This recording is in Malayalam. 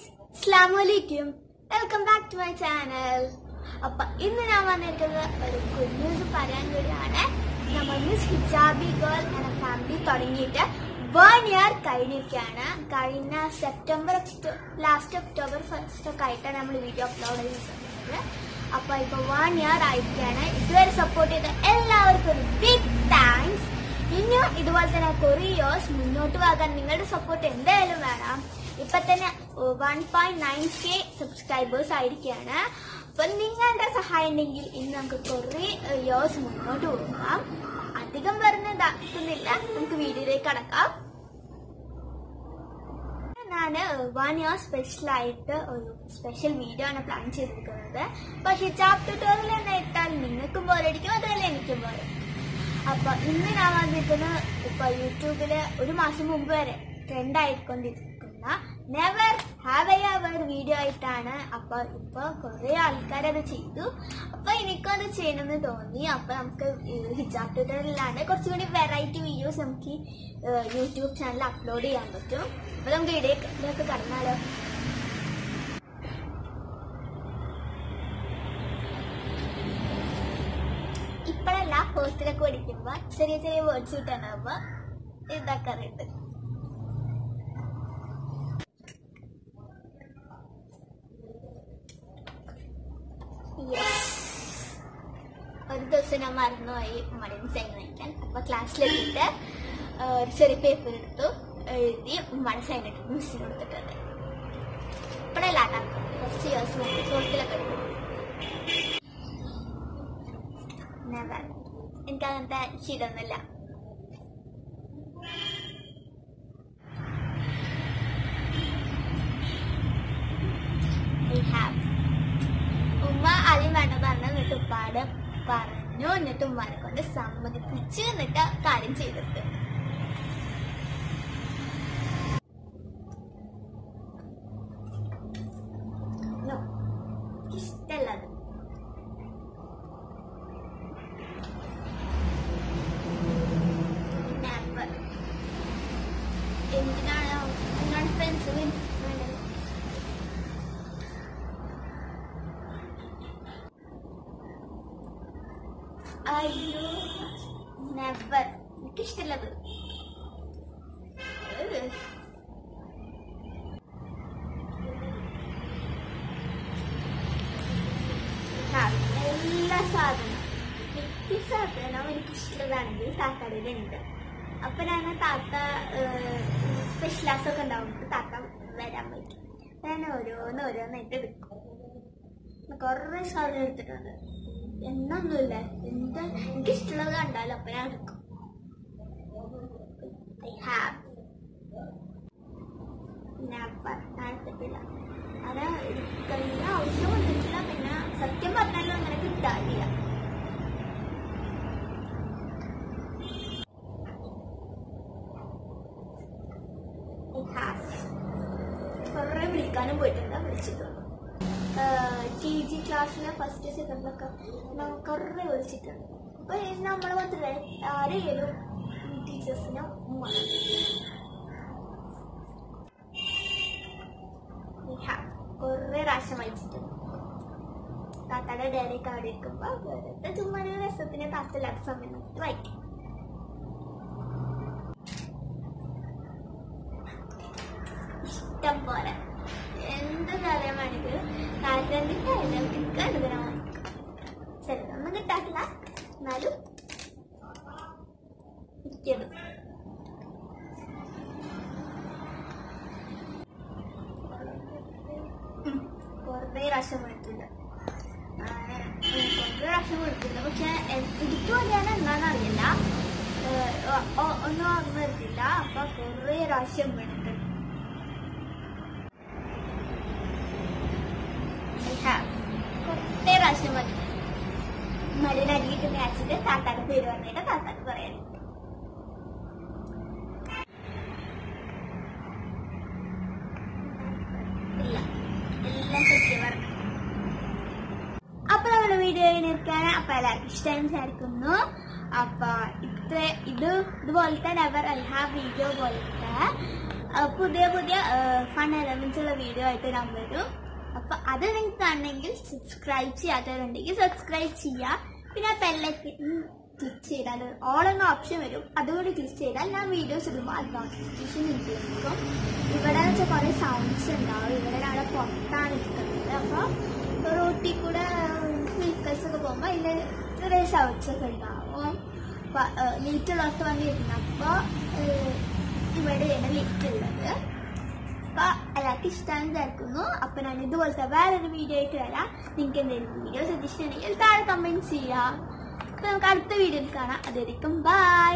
അസ്ലാമലൈക്കും welcome back to my channel അപ്പൊ ഇന്ന് ഞാൻ വന്നിരിക്കുന്നത് ഒരു ഗുഡ് ന്യൂസ് പറയാൻ കൂടിയാണ്. നമ്മൾ മിസ് ഹിജാബി ഗേൾ എന്ന ഫാമിലി തുടങ്ങിയിട്ട് വൺ ഇയർ കഴിഞ്ഞിരിക്കുകയാണ്. കഴിഞ്ഞ സെപ്റ്റംബർ ലാസ്റ്റ് ഒക്ടോബർ ഫസ്റ്റ് ഒക്കെ ആയിട്ടാണ് നമ്മൾ വീഡിയോ അപ്ലോഡ് ചെയ്തിട്ടുള്ളത് അപ്പൊ ഇപ്പൊ വൺ ഇയർ ആയിരിക്കുകയാണ്. ഇതുവരെ സപ്പോർട്ട് ചെയ്ത എല്ലാവർക്കും ഒരു ബിഗ് താങ്ക്സ് ഇനിയും ഇതുപോലെ തന്നെ കൊറിയോസ് മുന്നോട്ട് പോകാൻ നിങ്ങളുടെ സപ്പോർട്ട് എന്തായാലും വേണം. ഇപ്പൊ തന്നെ one point nine K subscribers ആയിരിക്കുകയാണ് അപ്പൊ നിങ്ങളുടെ സഹായം ഉണ്ടെങ്കിൽ ഇന്ന് നമുക്ക് കൊറിയോസ് മുന്നോട്ട് പോകാം. അധികം പറഞ്ഞതാക്കുന്നില്ല നമുക്ക് വീഡിയോയിലേക്ക് കടക്കാം. ഞാൻ വൺ ഇയർ സ്പെഷ്യൽ ആയിട്ട് ഒരു സ്പെഷ്യൽ വീഡിയോ ആണ് പ്ലാൻ ചെയ്തിരിക്കുന്നത്. അപ്പൊ ഹിജാബ് ട്യൂട്ടോറിയൽ എന്ന് ഇട്ടാൽ നിങ്ങൾക്കും പോരടിക്കും അതുപോലെ എനിക്കും പോലെ അപ്പൊ ഇന്ന് ഞാൻ വന്നിരിക്കുന്നത് ഇപ്പൊ യൂട്യൂബിൽ ഒരു മാസം മുമ്പ് വരെ trend ആയിക്കൊണ്ടിരിക്കുന്ന never have I ever video ആയിട്ടാണ്. അപ്പൊ ഇപ്പൊ കുറെ ആൾക്കാർ അത് ചെയ്തു. അപ്പൊ എനിക്കും അത് ചെയ്യണമെന്ന് തോന്നി. അപ്പൊ നമുക്ക് ഹിജാബ് ട്യൂട്ടറിലാണ് കുറച്ചുകൂടി വെറൈറ്റി വീഡിയോസ് നമുക്ക് യൂട്യൂബ് ചാനലിൽ അപ്ലോഡ് ചെയ്യാൻ പറ്റും. അപ്പൊ നമുക്ക് ഇടയിലേക്ക് കടന്നാലോ? ഇപ്പോഴല്ല ഹോസ്റ്റലൊക്കെ പഠിക്കുമ്പോ ചെറിയ ചെറിയ വേർഡ്സ് കിട്ടാനാവുമ്പോ ഇതാക്കാറുണ്ട്. ഒരു ദിവസം ഞാൻ മറന്നുപോയി ഉമ്മയുടെ സൈൻ വാങ്ങിക്കാൻ അപ്പൊ ക്ലാസ്സിലെത്തിയിട്ട് ഒരു ചെറിയ പേപ്പർ എടുത്തു. എഴുതി ഉമ്മയുടെ സൈൻ എടുത്തു മിസ്സിന് കൊടുത്തിട്ടുണ്ട് ഇപ്പോഴല്ല ഫസ്റ്റ് ഇയേഴ്സ് ഹോസ്റ്റലൊക്കെ നെവർ എനിക്ക് അങ്ങനത്തെ ശീലമൊന്നുമില്ല ഉമ്മ ആദ്യം വേണ്ട പറഞ്ഞു എന്നിട്ട് ഉപ്പാട് പറഞ്ഞു എന്നിട്ട് ഉമ്മാനെ കൊണ്ട് സമ്മതിപ്പിച്ച് എന്നിട്ട് കാര്യം ചെയ്തിട്ട്. അയ്യോ നെവർ എനിക്കിഷ്ടല്ലത്. എല്ലാ സാധനം. മിക്ക സാധനം എനിക്കിഷ്ടമാണെങ്കിൽ താത്താടിയിലുണ്ട് അപ്പൊ ഞാൻ താത്ത സ്പെഷ്യൽ ക്ലാസ് ഒക്കെ ഉണ്ടാവുമ്പോൾ താത്ത വരാൻ പറ്റും. ഞാൻ ഓരോന്ന് ഓരോന്നായിട്ട് എടുക്കും. കുറേ സാധനം എടുത്തിട്ടുണ്ട്. എന്നൊന്നുമില്ല എന്താ? എനിക്ക് ഇഷ്ടമുള്ളത് കണ്ടാലും അപ്പൊ ഞാൻ എടുക്കും അത് എടുക്കേണ്ട ആവശ്യം വന്നിട്ടില്ല. പിന്നെ സത്യം പറഞ്ഞാലും അങ്ങനെ കിട്ടാറില്ല. കുറേ വിളിക്കാനും പോയിട്ടുണ്ട്. വിളിച്ചിട്ടുണ്ട്. ടി ജി ക്ലാസ്സിലെ ഫസ്റ്റ് സെക്കൻഡിലൊക്കെ കുറേ വിളിച്ചിട്ടുണ്ട്. അപ്പൊ നമ്മൾ മാത്രമേ? ആരെയും ടീച്ചേഴ്സിനും കുറേ പ്രാവശ്യം വായിച്ചിട്ടുണ്ട് താത്താടെ ഡയറി അവിടെ ഇരിക്കുമ്പോ വെറുതെ ചുമ്മാ ഒരു രസത്തിന് താത്തല്ലാത്ത സമയം നോക്കിട്ട് വായിക്കും. ഇഷ്ടം പോലെ. എന്ത് കാര്യം വേണമെങ്കിലും താരത്തിന്റെ എനിക്ക് അനുഗ്രഹം വാങ്ങിക്കും ചിലതൊന്നും കിട്ടാറില്ല. എന്നാലും മിക്കതും കുറേ പ്രാവശ്യം വിളിച്ചില്ല പ്രാവശ്യം വിളിച്ചില്ല പക്ഷെ പറയാൻ എന്താണെന്ന് അറിയില്ല. ഒന്നും ഓർമ്മ വരുന്നില്ല. അപ്പൊ കുറേ പ്രാവശ്യം വിളിച്ചിട്ടുണ്ട് കുറേ പ്രാവശ്യം മതി മടിയുടെ അടിയിട്ട് മാച്ചിട്ട് താത്താക്ക് പേര് പറഞ്ഞിട്ട് താത്താക്ക് പറയാൻ. അപ്പൊ നമ്മുടെ വീഡിയോ ഇരിക്കാണ് അപ്പൊ എല്ലാവർക്കും ഇഷ്ടം വിചാരിക്കുന്നു. അപ്പൊ ഇത്ര ഇത് ഇതുപോലത്തെ നെവർ അവർ ഹാവ് വീഡിയോ പോലത്തെ പുതിയ പുതിയ ഫൺ എലമെന്റ്സ് ഉള്ള വീഡിയോ ആയിട്ട് ഞാൻ വരും. അപ്പൊ അത് നിങ്ങൾക്ക് കാണണമെങ്കിൽ സബ്സ്ക്രൈബ് ചെയ്യാത്തവരുണ്ടെങ്കിൽ സബ്സ്ക്രൈബ് ചെയ്യുക. പിന്നെ ബെല്ലൈക്കൻ ക്ലിക്ക് ചെയ്താൽ ഓൾ എന്ന ഓപ്ഷൻ വരും. അതുകൂടി ക്ലിക്ക് ചെയ്താൽ ഞാൻ വീഡിയോസ് ഇടുമ്പോൾ അത് നോട്ടിഫിക്കേഷൻ ലഭിക്കും ഇവിടെ വെച്ചാൽ കുറേ സൗണ്ട്സ് ഉണ്ടാവും. ഇവിടെ അവിടെ പുറത്താണ് ഇരിക്കുന്നത്. അപ്പോൾ റോട്ടിൽ കൂടെ വെഹിക്കിൾസ് ഒക്കെ പോകുമ്പോൾ അതിന്റെ കുറേ സൗണ്ട്സ് ഒക്കെ ഉണ്ടാവും. ഉള്ളടത്ത് വന്നിരുന്നു അപ്പോൾ ഇവിടെയാണ് ലിറ്റ് ഉള്ളത്. എല്ലാവർക്കും ഇഷ്ടം തീർക്കുന്നു അപ്പൊ ഞാൻ ഇതുപോലത്തെ വേറൊരു വീഡിയോ ആയിട്ട് വരാം. നിങ്ങൾക്ക് എന്തെങ്കിലും വീഡിയോ സജഷൻ ഉണ്ടെങ്കിൽ താഴെ കമന്റ് ചെയ്യാം. അപ്പൊ നമുക്ക് അടുത്ത വീഡിയോയിൽ കാണാം. അതായിരിക്കും ബൈ